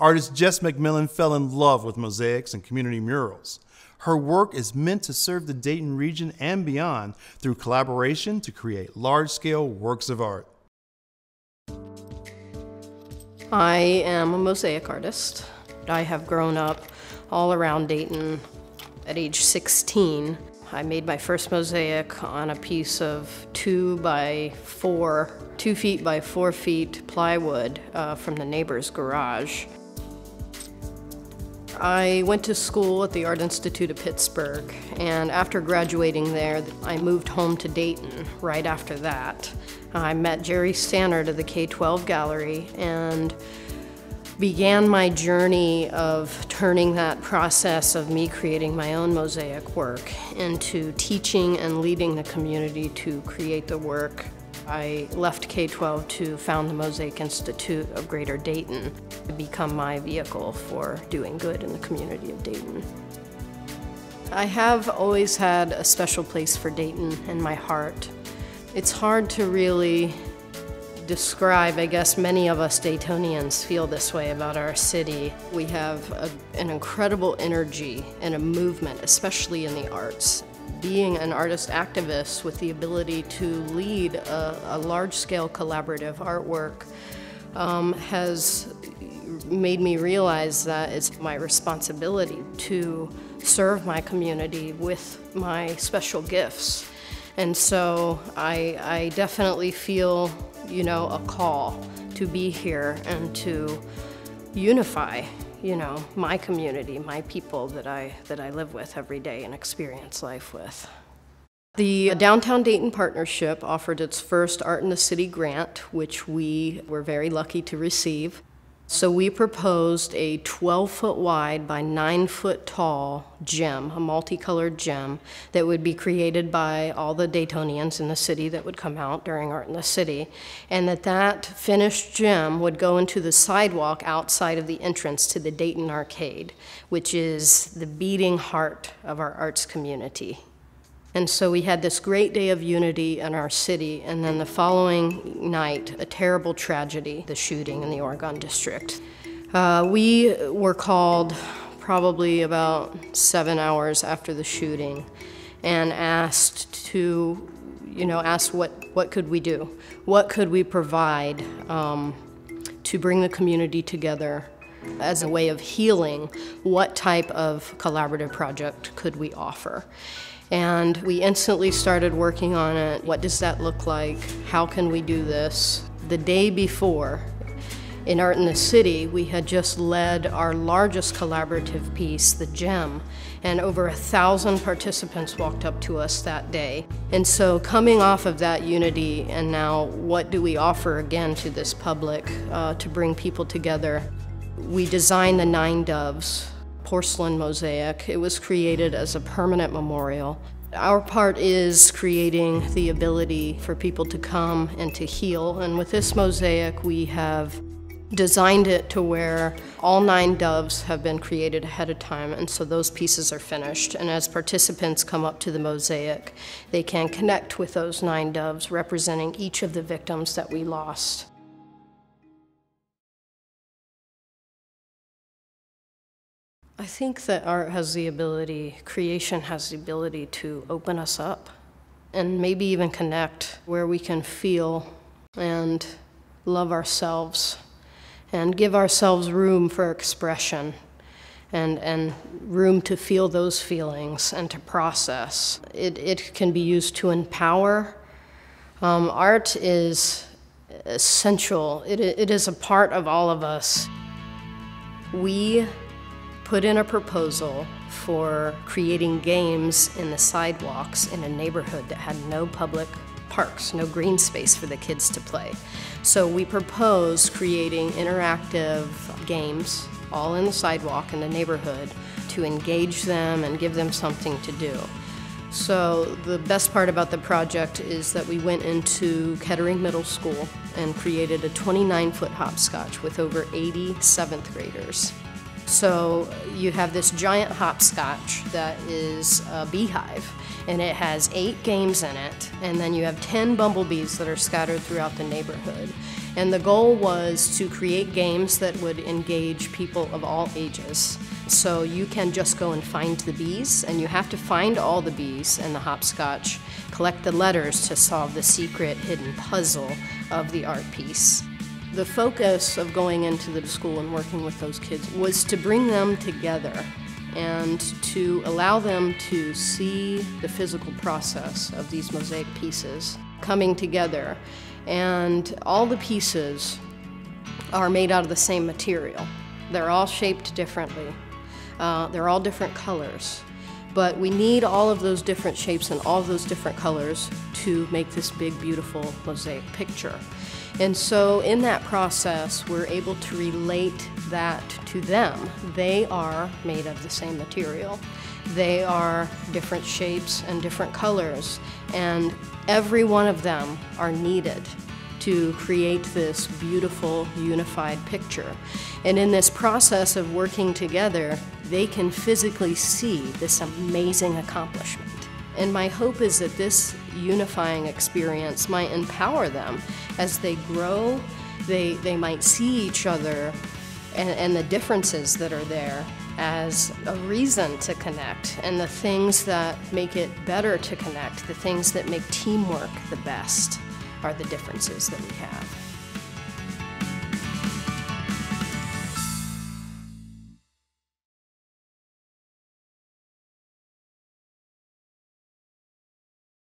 Artist Jes McMillan fell in love with mosaics and community murals. Her work is meant to serve the Dayton region and beyond through collaboration to create large scale works of art. I am a mosaic artist. I have grown up all around Dayton. At age 16, I made my first mosaic on a piece of two by four, two feet by four feet plywood uh, from the neighbor's garage. I went to school at the Art Institute of Pittsburgh, and after graduating there, I moved home to Dayton right after that. I met Jerry Stannard of the K-12 Gallery and began my journey of turning that process of me creating my own mosaic work into teaching and leading the community to create the work I left K-12 to found the Mosaic Institute of Greater Dayton to become my vehicle for doing good in the community of Dayton. I have always had a special place for Dayton in my heart. It's hard to really describe, I guess many of us Daytonians feel this way about our city. We have a, an incredible energy and a movement, especially in the arts being an artist activist with the ability to lead a, a large-scale collaborative artwork um, has made me realize that it's my responsibility to serve my community with my special gifts. And so I, I definitely feel, you know, a call to be here and to unify you know, my community, my people that I, that I live with every day and experience life with. The Downtown Dayton Partnership offered its first Art in the City grant, which we were very lucky to receive. So we proposed a 12 foot wide by 9 foot tall gem, a multicolored gem that would be created by all the Daytonians in the city that would come out during Art in the City, and that that finished gem would go into the sidewalk outside of the entrance to the Dayton Arcade, which is the beating heart of our arts community. And so we had this great day of unity in our city, and then the following night, a terrible tragedy the shooting in the Oregon District. Uh, we were called probably about seven hours after the shooting and asked to, you know, asked what, what could we do? What could we provide um, to bring the community together as a way of healing? What type of collaborative project could we offer? And we instantly started working on it. What does that look like? How can we do this? The day before, in Art in the City, we had just led our largest collaborative piece, The Gem, and over a thousand participants walked up to us that day. And so, coming off of that unity, and now what do we offer again to this public uh, to bring people together? We designed the Nine Doves, porcelain mosaic. It was created as a permanent memorial. Our part is creating the ability for people to come and to heal. And with this mosaic, we have designed it to where all nine doves have been created ahead of time, and so those pieces are finished. And as participants come up to the mosaic, they can connect with those nine doves representing each of the victims that we lost. I think that art has the ability, creation has the ability to open us up and maybe even connect where we can feel and love ourselves and give ourselves room for expression and, and room to feel those feelings and to process. It, it can be used to empower. Um, art is essential, it, it is a part of all of us. We put in a proposal for creating games in the sidewalks in a neighborhood that had no public parks, no green space for the kids to play. So we proposed creating interactive games all in the sidewalk in the neighborhood to engage them and give them something to do. So the best part about the project is that we went into Kettering Middle School and created a 29-foot hopscotch with over 80 seventh graders. So you have this giant hopscotch that is a beehive, and it has eight games in it, and then you have 10 bumblebees that are scattered throughout the neighborhood. And the goal was to create games that would engage people of all ages. So you can just go and find the bees, and you have to find all the bees in the hopscotch, collect the letters to solve the secret hidden puzzle of the art piece. The focus of going into the school and working with those kids was to bring them together and to allow them to see the physical process of these mosaic pieces coming together. And all the pieces are made out of the same material. They're all shaped differently, uh, they're all different colors. But we need all of those different shapes and all of those different colors to make this big, beautiful mosaic picture. And so, in that process, we're able to relate that to them. They are made of the same material, they are different shapes and different colors, and every one of them are needed to create this beautiful, unified picture. And in this process of working together, they can physically see this amazing accomplishment. And my hope is that this unifying experience might empower them as they grow. They, they might see each other and, and the differences that are there as a reason to connect and the things that make it better to connect, the things that make teamwork the best are the differences that we have.